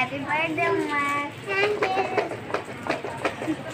Happy birthday, Ma. Thank you.